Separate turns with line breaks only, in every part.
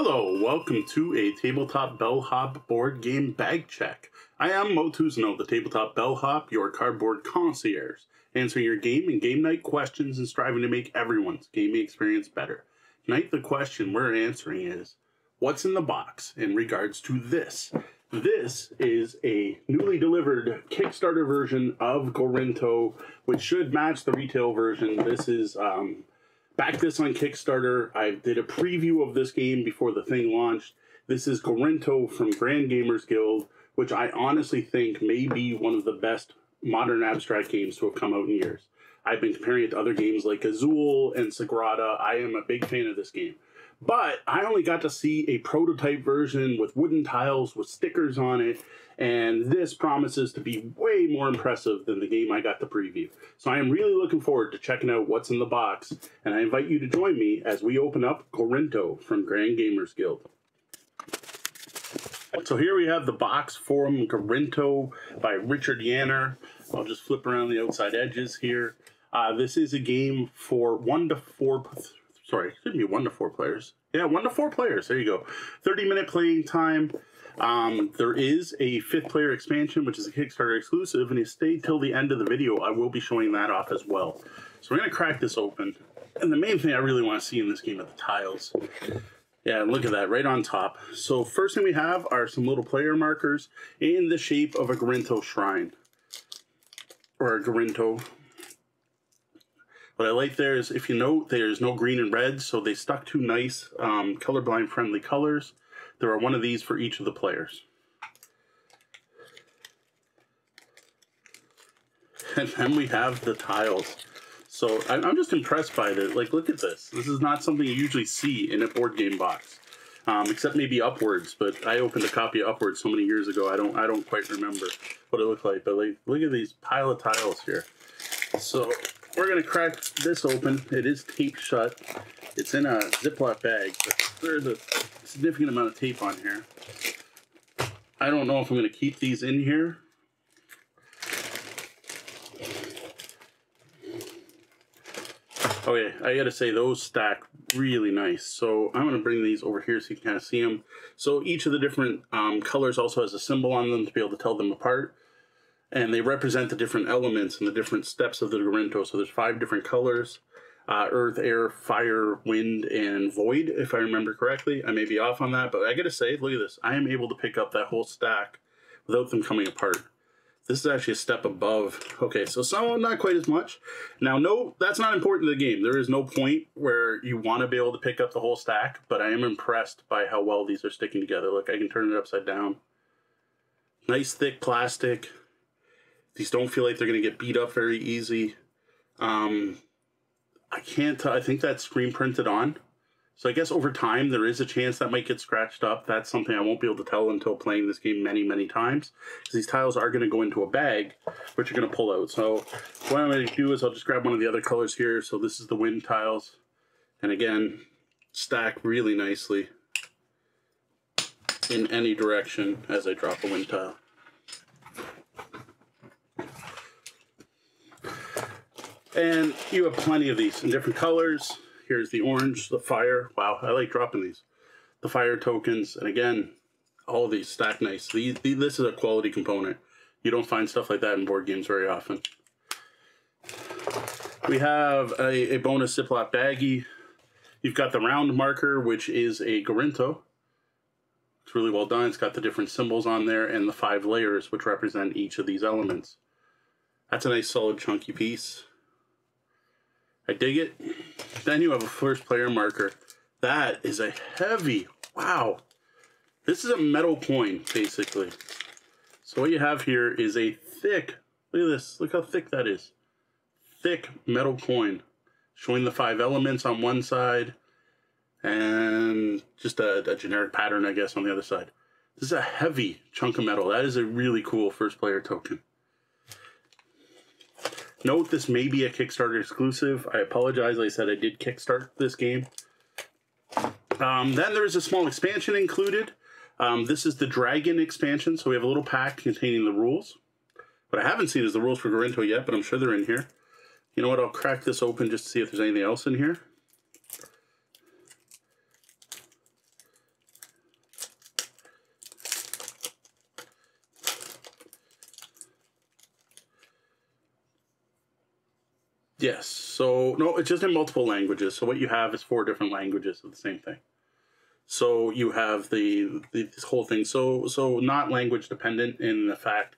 Hello, welcome to a Tabletop Bellhop board game bag check. I am Moe Tousignant, the Tabletop Bellhop, your cardboard concierge, answering your game and game night questions and striving to make everyone's gaming experience better. Tonight, the question we're answering is What's in the box in regards to this? This is a newly delivered Kickstarter version of Gorinto, which should match the retail version. This is um, back this on Kickstarter. I did a preview of this game before the thing launched. This is Gorinto from Grand Gamers Guild, which I honestly think may be one of the best modern abstract games to have come out in years. I've been comparing it to other games like Azul and Sagrada. I am a big fan of this game. But I only got to see a prototype version with wooden tiles with stickers on it, and this promises to be way more impressive than the game I got to preview. So I am really looking forward to checking out what's in the box, and I invite you to join me as we open up Gorinto from Grand Gamers Guild. So here we have the box from Gorinto by Richard Yaner. I'll just flip around the outside edges here. Uh, this is a game for one to four sorry, it should be one to four players. Yeah, one to four players. There you go. 30 minute playing time. Um, there is a fifth player expansion, which is a Kickstarter exclusive, and if you stay till the end of the video, I will be showing that off as well. So we're going to crack this open. And the main thing I really want to see in this game are the tiles. Yeah, look at that, right on top. So first thing we have are some little player markers in the shape of a Gorinto shrine. Or a Gorinto what I like there is, if you note, there's no green and red, so they stuck two nice um, colorblind friendly colors. There are one of these for each of the players. And then we have the tiles. So I'm just impressed by this. Like, look at this. This is not something you usually see in a board game box, um, except maybe UpWords. But I opened a copy of UpWords so many years ago. I don't. I don't quite remember what it looked like. But like, look at these pile of tiles here. So we're to crack this open. It is taped shut. It's in a Ziploc bag, but there's a significant amount of tape on here. I don't know if I'm to keep these in here. Okay, I gotta say those stack really nice. So I'm gonna bring these over here so you can kind of see them. So each of the different um, colors also has a symbol on them to be able to tell them apart and they represent the different elements and the different steps of the Gorinto. So there's five different colors: uh, earth, air, fire, wind, and void. If I remember correctly, I may be off on that, but I gotta say, look at this. I am able to pick up that whole stack without them coming apart. This is actually a step above. Okay, so some not quite as much. Now, no, that's not important to the game. There is no point where you want to be able to pick up the whole stack, but I am impressed by how well these are sticking together. Look, I can turn it upside down. Nice thick plastic. These don't feel like they're going to get beat up very easy. Um, I can't. I think that's screen printed on. So I guess over time there is a chance that might get scratched up. That's something I won't be able to tell until playing this game many, many times. Because these tiles are going to go into a bag, which you're going to pull out. So what I'm going to do is I'll just grab one of the other colors here. So this is the wind tiles. And again, stack really nicely in any direction as I drop a wind tile. And you have plenty of these in different colors. Here's the orange, the fire. Wow, I like dropping these. The fire tokens, and again, all these stack nice. These, these, this is a quality component. You don't find stuff like that in board games very often. We have a, a bonus Ziploc baggie. You've got the round marker, which is a Gorinto. It's really well done. It's got the different symbols on there and the five layers, which represent each of these elements. That's a nice solid chunky piece. I dig it. Then you have a first player marker. That is a heavy, wow. This is a metal coin, basically. So what you have here is a thick, look at this, look how thick that is. Thick metal coin, showing the five elements on one side, and just a, a generic pattern, I guess, on the other side. This is a heavy chunk of metal. That is a really cool first player token. Note this may be a Kickstarter exclusive. I apologize. I said, I did kickstart this game. Um, then there's a small expansion included. Um, this is the Dragon expansion, so we have a little pack containing the rules. What I haven't seen is the rules for Gorinto yet, but I'm sure they're in here. You know what? I'll crack this open just to see if there's anything else in here. Yes. So no, it's just in multiple languages. So what you have is four different languages of the same thing. So you have the, the this whole thing. So so not language dependent in the fact,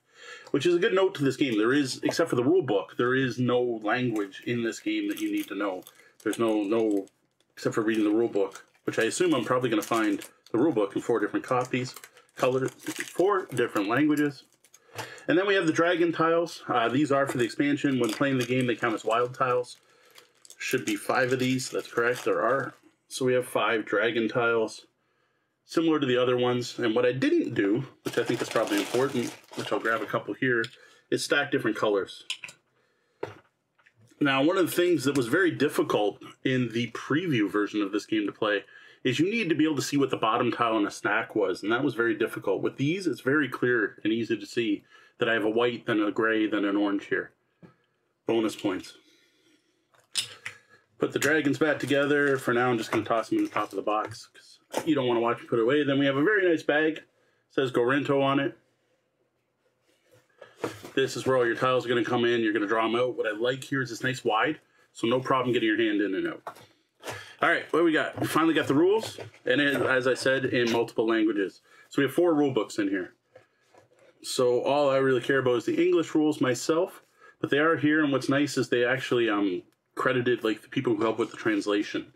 which is a good note to this game. There is, except for the rule book, there is no language in this game that you need to know. There's no no except for reading the rule book, which I assume I'm probably going to find the rule book in four different copies, color four different languages. And then we have the dragon tiles. Uh, these are for the expansion. When playing the game, they count as wild tiles. Should be five of these. That's correct. There are. So we have five dragon tiles, similar to the other ones. And what I didn't do, which I think is probably important, which I'll grab a couple here, is stack different colors. Now, one of the things that was very difficult in the preview version of this game to play is you need to be able to see what the bottom tile in a stack was, and that was very difficult. With these, it's very clear and easy to see that I have a white, then a gray, then an orange here. Bonus points. Put the dragons back together. For now, I'm just going to toss them in the top of the box because you don't want to watch me put it away. Then we have a very nice bag. It says Gorinto on it. This is where all your tiles are going to come in. You're going to draw them out. What I like here is it's nice wide, so no problem getting your hand in and out. All right, what we got? We finally got the rules, and it, as I said, in multiple languages. So we have four rule books in here. So all I really care about is the English rules myself, but they are here, and what's nice is they actually um, credited like the people who help with the translation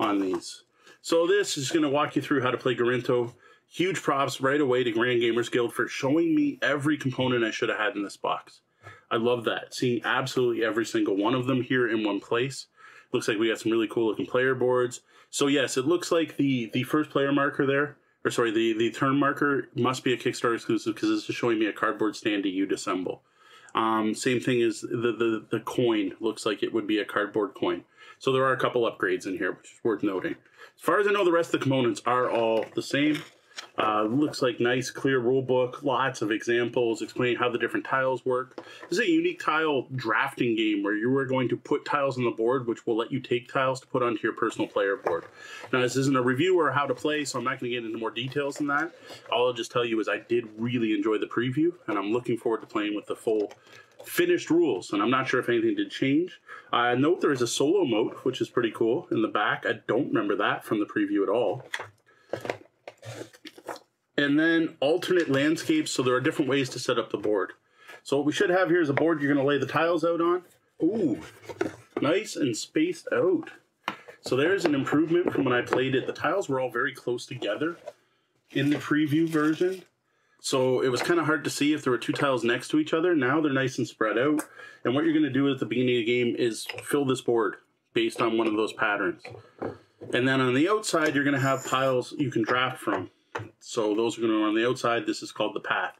on these. So this is going to walk you through how to play Gorinto. Huge props right away to Grand Gamers Guild for showing me every component I should have had in this box. I love that, seeing absolutely every single one of them here in one place. Looks like we got some really cool looking player boards. So yes, it looks like the the first player marker there, or sorry, the the turn marker must be a Kickstarter exclusive because this is showing me a cardboard stand to you'd assemble. Um, same thing as the, the the coin looks like it would be a cardboard coin. So there are a couple upgrades in here, which is worth noting. As far as I know, the rest of the components are all the same. Uh, looks like nice, clear rule book. Lots of examples explaining how the different tiles work. This is a unique tile drafting game where you are going to put tiles on the board, which will let you take tiles to put onto your personal player board. Now, this isn't a review or how to play, so I'm not going to get into more details than that. All I'll just tell you is I did really enjoy the preview, and I'm looking forward to playing with the full finished rules, and I'm not sure if anything did change. Uh, note there is a solo mode, which is pretty cool in the back. I don't remember that from the preview at all and then alternate landscapes. So there are different ways to set up the board. So what we should have here is a board you're going to lay the tiles out on. Ooh, nice and spaced out. So there's an improvement from when I played it. The tiles were all very close together in the preview version. So it was kind of hard to see if there were two tiles next to each other. Now they're nice and spread out. And what you're going to do at the beginning of the game is fill this board based on one of those patterns. And then on the outside, you're going to have piles you can draft from. So those are going to on the outside. This is called the path.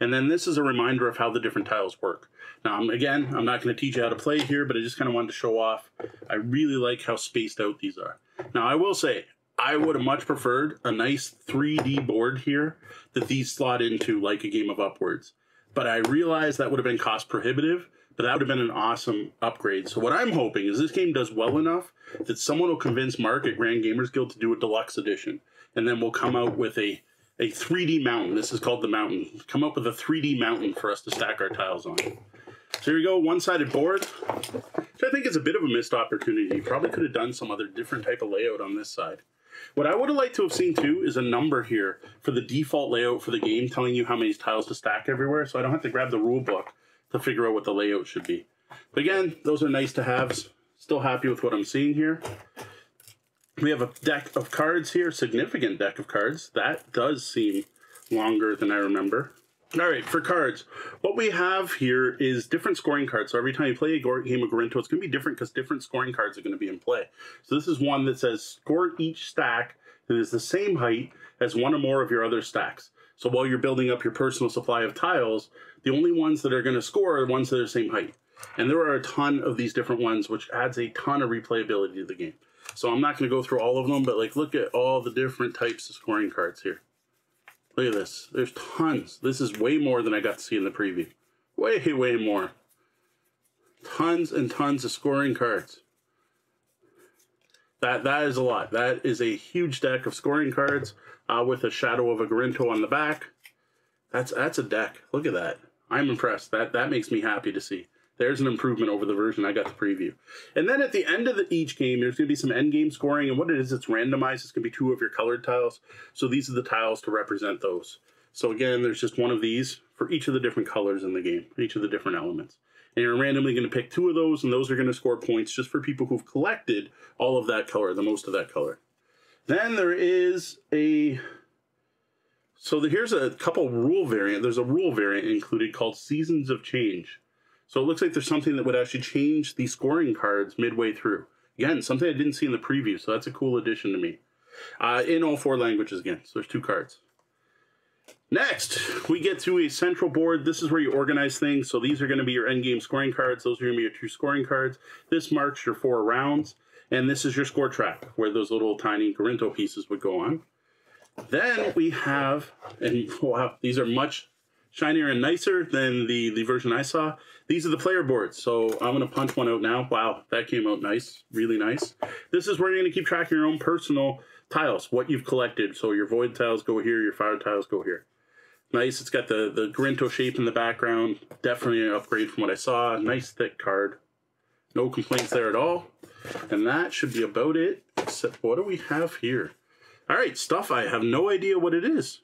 And then this is a reminder of how the different tiles work. Now, again, I'm not going to teach you how to play here, but I just kind of wanted to show off. I really like how spaced out these are. Now, I will say, I would have much preferred a nice 3D board here that these slot into like a game of UpWords. But I realized that would have been cost prohibitive, but that would have been an awesome upgrade. So what I'm hoping is this game does well enough that someone will convince Mark at Grand Gamers Guild to do a deluxe edition and then we'll come out with a a 3D mountain. This is called the mountain. Come up with a 3D mountain for us to stack our tiles on. So here we go, one-sided board. Which I think is a bit of a missed opportunity. Probably could have done some other different type of layout on this side. What I would have liked to have seen too is a number here for the default layout for the game telling you how many tiles to stack everywhere so I don't have to grab the rule book to figure out what the layout should be. But again, those are nice to haves. Still happy with what I'm seeing here. We have a deck of cards here, significant deck of cards. That does seem longer than I remember. All right, for cards, what we have here is different scoring cards. So every time you play a game of Gorinto, it's going to be different because different scoring cards are going to be in play. So this is one that says score each stack that is the same height as one or more of your other stacks. So while you're building up your personal supply of tiles, the only ones that are going to score are ones that are the same height. And there are a ton of these different ones, which adds a ton of replayability to the game. So I'm not going to go through all of them, but like look at all the different types of scoring cards here. Look at this. There's tons. This is way more than I got to see in the preview. Way, way more. Tons and tons of scoring cards. That that is a lot. That is a huge deck of scoring cards uh, with a shadow of a Gorinto on the back. That's that's a deck. Look at that. I'm impressed. That that makes me happy to see. There's an improvement over the version I got to preview. And then at the end of the, each game, there's going to be some end game scoring. And what it is, it's randomized. It's going to be two of your colored tiles. So these are the tiles to represent those. So again, there's just one of these for each of the different colors in the game, each of the different elements. And you're randomly going to pick two of those, and those are going to score points just for people who've collected all of that color, the most of that color. Then there is a so the, here's a couple rule variant. There's a rule variant included called Seasons of Change. So it looks like there's something that would actually change the scoring cards midway through. Again, something I didn't see in the preview, so that's a cool addition to me. Uh, in all four languages again, so there's two cards. Next, we get to a central board. This is where you organize things. So these are going to be your endgame scoring cards. Those are going to be your two scoring cards. This marks your four rounds. And this is your score track, where those little tiny Gorinto pieces would go on. Then we have, and wow, these are much shinier and nicer than the, the version I saw. These are the player boards. So I'm going to punch one out now. Wow, that came out nice, really nice. This is where you're going to keep track of your own personal tiles, what you've collected. So your void tiles go here, your fire tiles go here. Nice. It's got the, the Gorinto shape in the background. Definitely an upgrade from what I saw. Nice thick card. No complaints there at all. And that should be about it. Except what do we have here? All right, stuff. I have no idea what it is.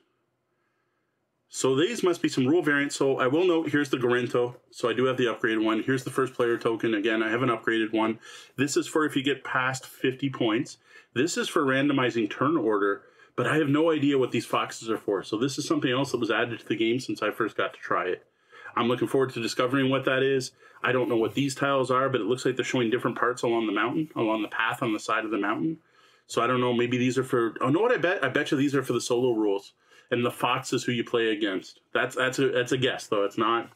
So these must be some rule variants. So I will note, here's the Gorinto. So I do have the upgraded one. Here's the first player token. Again, I have an upgraded one. This is for if you get past 50 points. This is for randomizing turn order, but I have no idea what these foxes are for. So this is something else that was added to the game since I first got to try it. I'm looking forward to discovering what that is. I don't know what these tiles are, but it looks like they're showing different parts along the mountain, along the path on the side of the mountain. So I don't know. Maybe these are for. Oh, know what I bet? I bet you these are for the solo rules, and the fox is who you play against. That's that's a that's a guess though. It's not.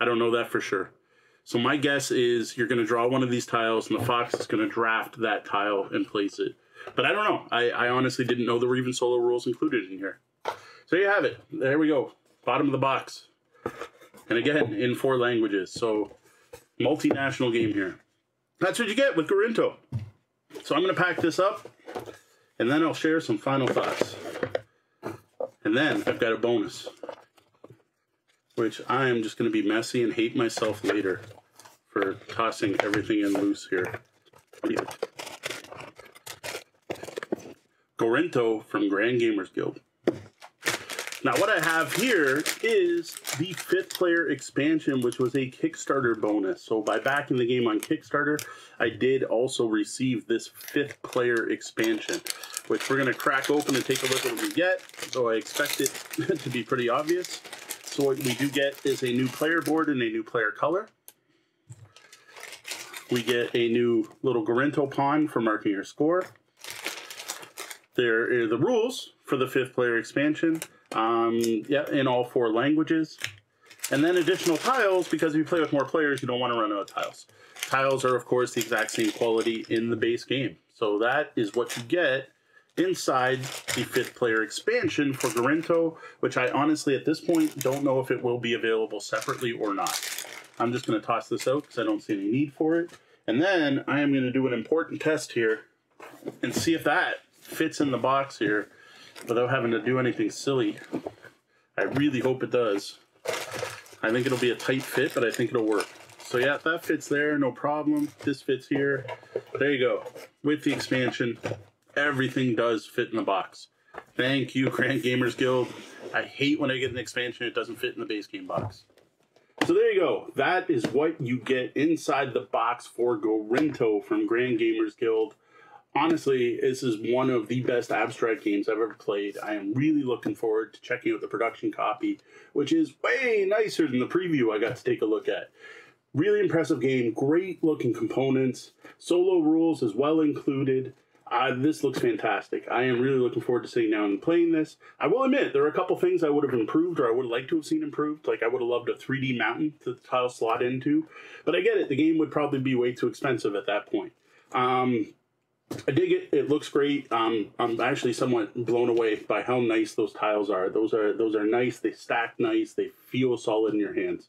I don't know that for sure. So my guess is you're going to draw one of these tiles, and the fox is going to draft that tile and place it. But I don't know. I, I honestly didn't know there were even solo rules included in here. So you have it. There we go. Bottom of the box. And again, in four languages. So multinational game here. That's what you get with Gorinto. So I'm going to pack this up, and then I'll share some final thoughts. And then I've got a bonus, which I am just going to be messy and hate myself later for tossing everything in loose here. Gorinto from Grand Gamers Guild. Now, what I have here is the fifth player expansion, which was a Kickstarter bonus. So, by backing the game on Kickstarter, I did also receive this fifth player expansion, which we're going to crack open and take a look at what we get. So, I expect it to be pretty obvious. So, what we do get is a new player board and a new player color. We get a new little Gorinto pawn for marking your score. There are the rules for the fifth player expansion. Um, yeah, in all four languages. And then additional tiles, because if you play with more players, you don't want to run out of tiles. Tiles are, of course, the exact same quality in the base game. So that is what you get inside the fifth player expansion for Gorinto, which I honestly, at this point, don't know if it will be available separately or not. I'm just going to toss this out because I don't see any need for it. And then I am going to do an important test here and see if that fits in the box here without having to do anything silly. I really hope it does. I think it'll be a tight fit, but I think it'll work. So yeah, that fits there, no problem. This fits here. There you go. With the expansion, everything does fit in the box. Thank you, Grand Gamers Guild. I hate when I get an expansion, it doesn't fit in the base game box. So there you go. That is what you get inside the box for Gorinto from Grand Gamers Guild honestly, this is one of the best abstract games I've ever played. I am really looking forward to checking out the production copy, which is way nicer than the preview I got to take a look at. Really impressive game, great looking components, solo rules as well included. Uh, this looks fantastic. I am really looking forward to sitting down and playing this. I will admit, there are a couple things I would have improved or I would like to have seen improved. Like, I would have loved a 3D mountain to the tile slot into. But I get it, the game would probably be way too expensive at that point. Um, I dig it. It looks great. Um, I'm actually somewhat blown away by how nice those tiles are. Those are those are nice. They stack nice. They feel solid in your hands.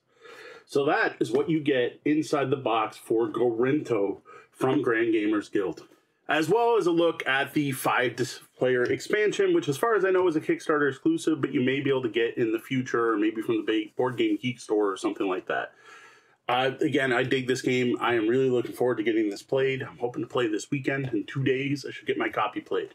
So that is what you get inside the box for Gorinto from Grand Gamers Guild, as well as a look at the five-player expansion, which, as far as I know, is a Kickstarter exclusive, but you may be able to get in the future, or maybe from the Board Game Geek store or something like that. Uh, again, I dig this game. I am really looking forward to getting this played. I'm hoping to play this weekend. In two days, I should get my copy played.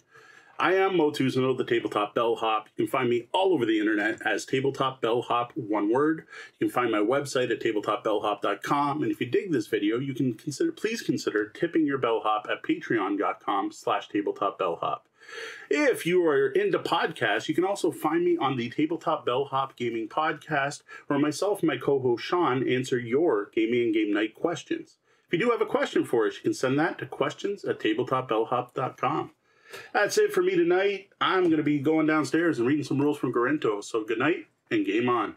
I am Moe Tousignant, the Tabletop Bellhop. You can find me all over the internet as Tabletop Bellhop, one word. You can find my website at tabletopbellhop.com. And if you dig this video, you can consider please consider tipping your bellhop at patreon.com slash tabletopbellhop. If you are into podcasts, you can also find me on the Tabletop Bellhop Gaming Podcast, where myself and my co-host Sean answer your gaming and game night questions. If you do have a question for us, you can send that to questions at tabletopbellhop.com. That's it for me tonight. I'm going to be going downstairs and reading some rules from Gorinto. So good night and game on.